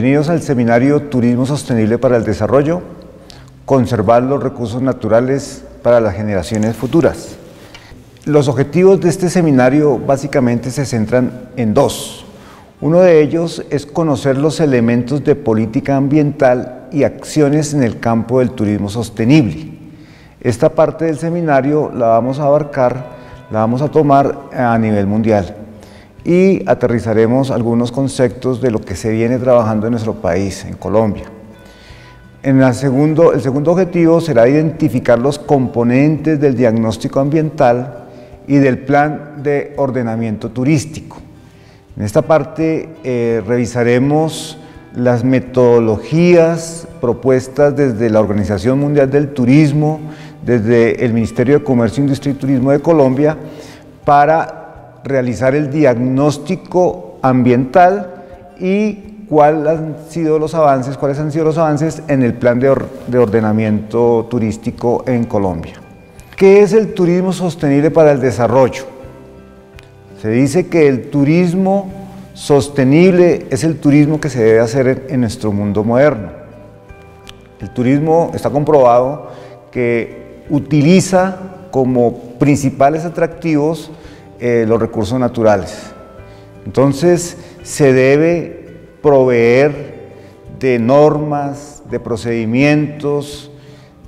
Bienvenidos al seminario Turismo Sostenible para el Desarrollo, conservar los recursos naturales para las generaciones futuras. Los objetivos de este seminario básicamente se centran en dos. Uno de ellos es conocer los elementos de política ambiental y acciones en el campo del turismo sostenible. Esta parte del seminario la vamos a abarcar, la vamos a tomar a nivel mundial y aterrizaremos algunos conceptos de lo que se viene trabajando en nuestro país, en Colombia. En el segundo, el segundo objetivo será identificar los componentes del diagnóstico ambiental y del plan de ordenamiento turístico. En esta parte eh, revisaremos las metodologías propuestas desde la Organización Mundial del Turismo, desde el Ministerio de Comercio, Industria y Turismo de Colombia, para realizar el diagnóstico ambiental y cuáles han sido los avances, cuáles han sido los avances en el plan de, de ordenamiento turístico en Colombia. ¿Qué es el turismo sostenible para el desarrollo? Se dice que el turismo sostenible es el turismo que se debe hacer en nuestro mundo moderno. El turismo está comprobado que utiliza como principales atractivos eh, los recursos naturales. Entonces se debe proveer de normas, de procedimientos,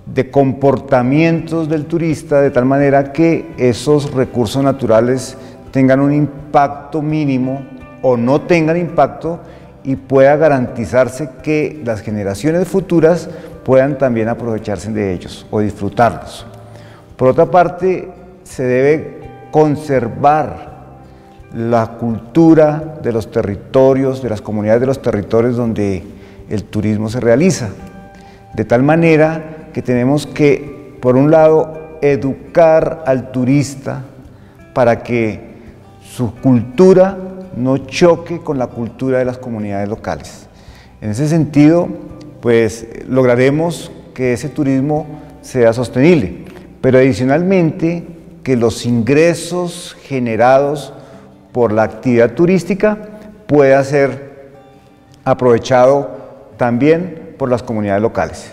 de comportamientos del turista de tal manera que esos recursos naturales tengan un impacto mínimo o no tengan impacto y pueda garantizarse que las generaciones futuras puedan también aprovecharse de ellos o disfrutarlos. Por otra parte, se debe conservar la cultura de los territorios, de las comunidades de los territorios donde el turismo se realiza. De tal manera que tenemos que, por un lado, educar al turista para que su cultura no choque con la cultura de las comunidades locales. En ese sentido, pues lograremos que ese turismo sea sostenible, pero adicionalmente que los ingresos generados por la actividad turística pueda ser aprovechado también por las comunidades locales.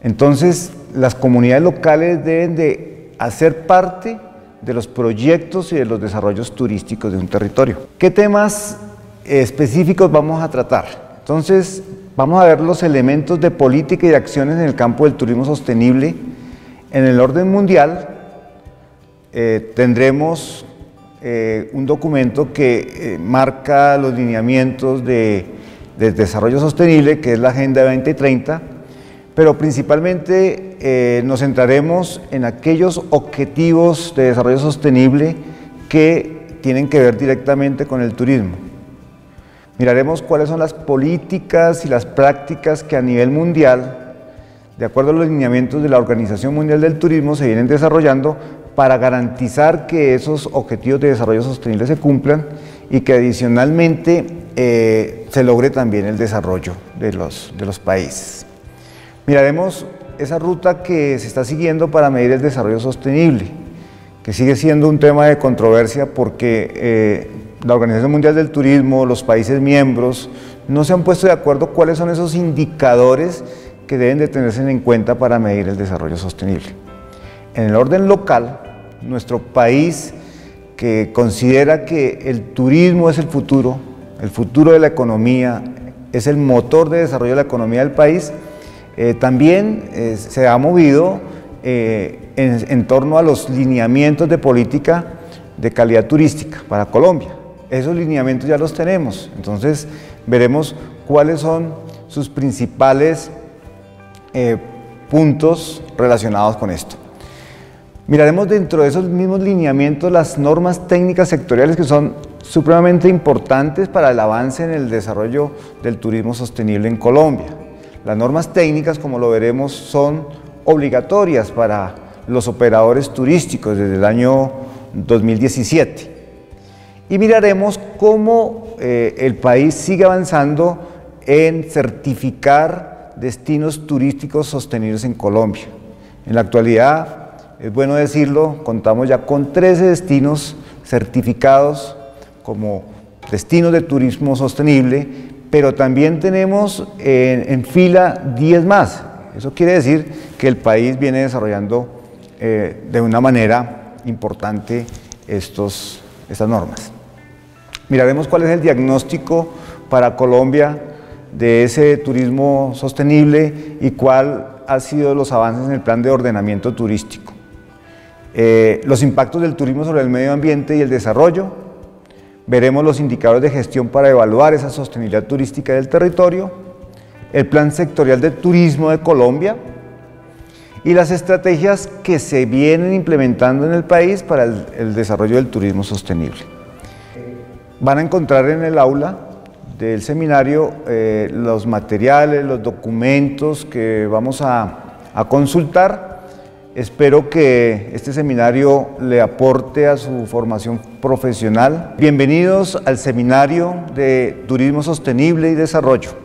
Entonces, las comunidades locales deben de hacer parte de los proyectos y de los desarrollos turísticos de un territorio. ¿Qué temas específicos vamos a tratar? Entonces, vamos a ver los elementos de política y de acciones en el campo del turismo sostenible en el orden mundial eh, tendremos eh, un documento que eh, marca los lineamientos de, de, desarrollo sostenible, que es la Agenda 2030, pero principalmente nos centraremos en aquellos objetivos de desarrollo sostenible que tienen que ver directamente con el turismo. Miraremos cuáles son las políticas y las prácticas que a nivel mundial, de acuerdo a los lineamientos de la Organización Mundial del Turismo, se vienen desarrollando para garantizar que esos objetivos de desarrollo sostenible se cumplan y que adicionalmente eh, se logre también el desarrollo de los, de los países. Miraremos esa ruta que se está siguiendo para medir el desarrollo sostenible, que sigue siendo un tema de controversia porque eh, la Organización Mundial del Turismo, los países miembros, no se han puesto de acuerdo cuáles son esos indicadores que deben de tenerse en cuenta para medir el desarrollo sostenible. En el orden local, nuestro país que considera que el turismo es el futuro, el futuro de la economía, es el motor de desarrollo de la economía del país, eh, también eh, se ha movido eh, en, en, torno a los lineamientos de política de calidad turística para Colombia. Esos lineamientos ya los tenemos, entonces veremos cuáles son sus principales puntos relacionados con esto. Miraremos dentro de esos mismos lineamientos las normas técnicas sectoriales que son supremamente importantes para el avance en el desarrollo del turismo sostenible en Colombia. Las normas técnicas, como lo veremos, son obligatorias para los operadores turísticos desde el año 2017. Y miraremos cómo eh, el país sigue avanzando en certificar destinos turísticos sostenibles en Colombia. En la actualidad, es bueno decirlo, contamos ya con 13 destinos certificados como destinos de turismo sostenible, pero también tenemos en, fila 10 más. Eso quiere decir que el país viene desarrollando eh, de una manera importante estos, estas normas. Miraremos cuál es el diagnóstico para Colombia de ese turismo sostenible y cuál han sido los avances en el plan de ordenamiento turístico. Eh, los impactos del turismo sobre el medio ambiente y el desarrollo. Veremos los indicadores de gestión para evaluar esa sostenibilidad turística del territorio. El plan sectorial de turismo de Colombia y las estrategias que se vienen implementando en el país para el desarrollo del turismo sostenible. Van a encontrar en el aula del seminario eh, los materiales, los documentos que vamos a, a consultar. Espero que este seminario le aporte a su formación profesional. Bienvenidos al seminario de Turismo Sostenible y Desarrollo.